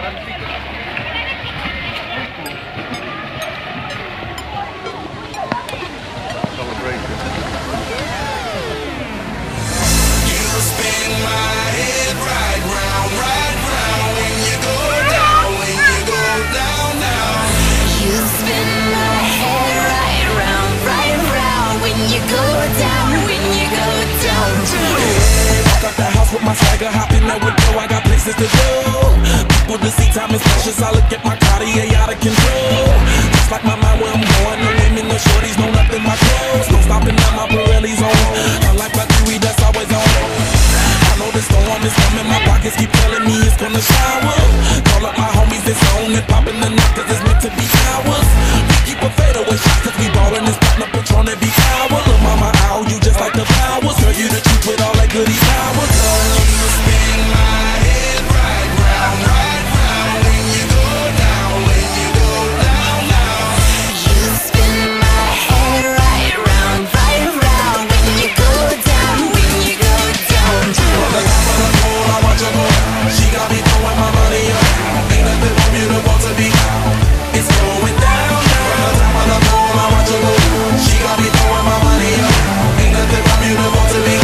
garantito with my swagger, hop in that window, I got places to go. People to see, time is precious. I look at my Cartier out of control. Just like my mind where I'm going, No women, no shorties no nothing my clothes. No stopping at my Pirelli's on. Unlike my theory, that's always on. I know the storm is coming, my pockets keep telling me it's gonna shower. Call up my homies, it's on and popping the night, cause it's meant to be ours. We keep a fadeaway shot, cause we ballin' this platinum patron every hour. Go. She got me throwing my money up. Ain't nothing more beautiful to be. It's going down, down. From the top of the pole, I watch her go. She got me throwing my money up. Ain't nothing more beautiful to be.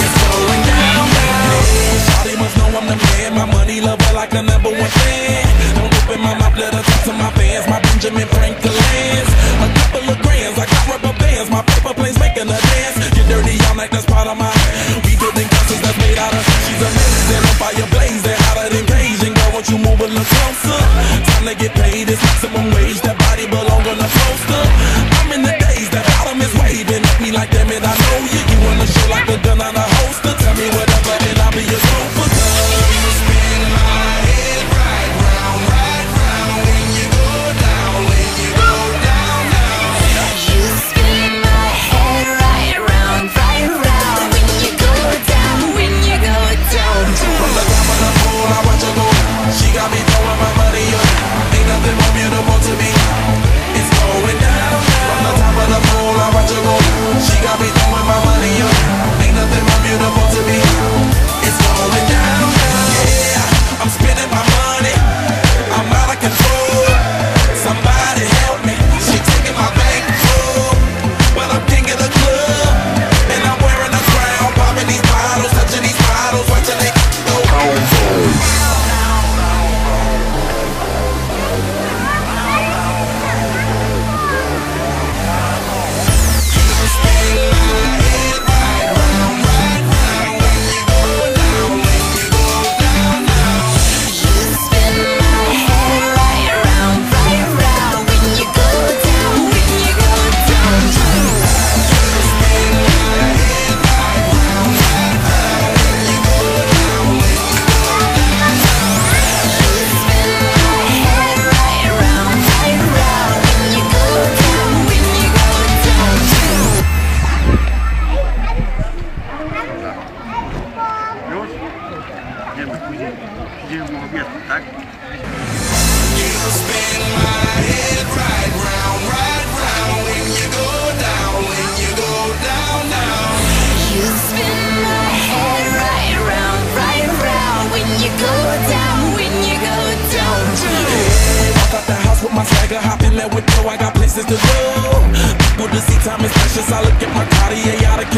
It's going down, down. Shawty must know I'm the man. My money lover like the number one fan. Don't open my mouth, let her talk to my fans. My Benjamin Franklin's. A couple of grands, I got rubber bands. My paper planes making a dance. Get dirty all night, that's part of my. We building that's made out of. She's amazing, on fire blazing, hotter than Cajun. Girl, won't you move a little closer? Time to get paid, it's maximum wage. That body belong on a poster. I'm in the days, that bottom is waving at me like, damn it, I know you. You wanna show like a gun on a holster. Tell me whatever, and I'll be your chauffeur. She got me throwing my money up. Ain't nothing more beautiful to me. It's going down. From the top of the pole, I watch her go. She got me Yeah, walk out the house with my swagger, I got places to go. People to see, time is precious. I look at my Cartier out of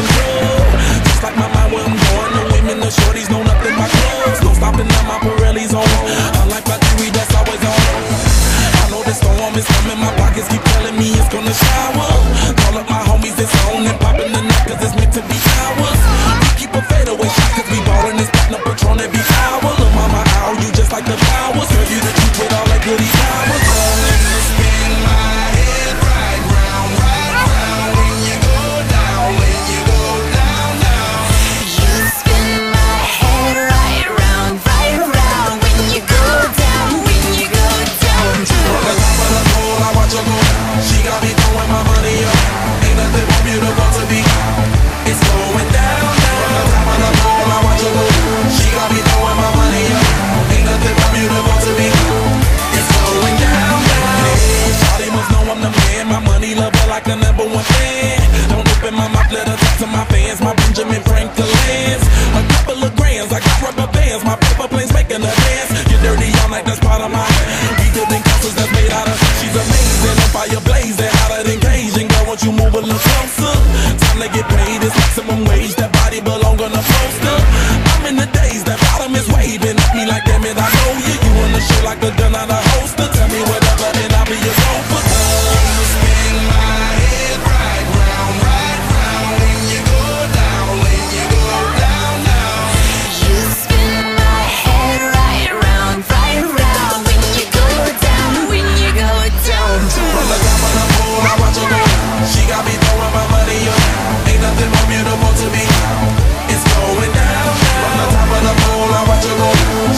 my pockets keep telling me it's gonna shower. Call up my homies, it's on and popping the night, cause it's meant to be ours. We keep a fadeaway shot, cause we ballin' this platinum patron every hour. Look, mama, ow, you just like the powers. Girl, you the truth with all that goody powers. My fans. My Benjamin Franklin's. A couple of grands, I got rubber bands. My paper planes making a dance. Get dirty all night, that's part of my. We building castles that's made out of. She's amazing, on fire blazing, hotter than Cajun. Girl, won't you move a little closer? Time to get paid, it's maximum wage. That body belong on a poster. I'm in the days, that bottom is waving at me like, damn it, I know you. You wanna show like a gun on a holster.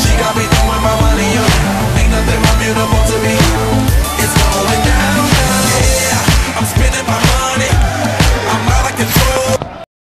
She got me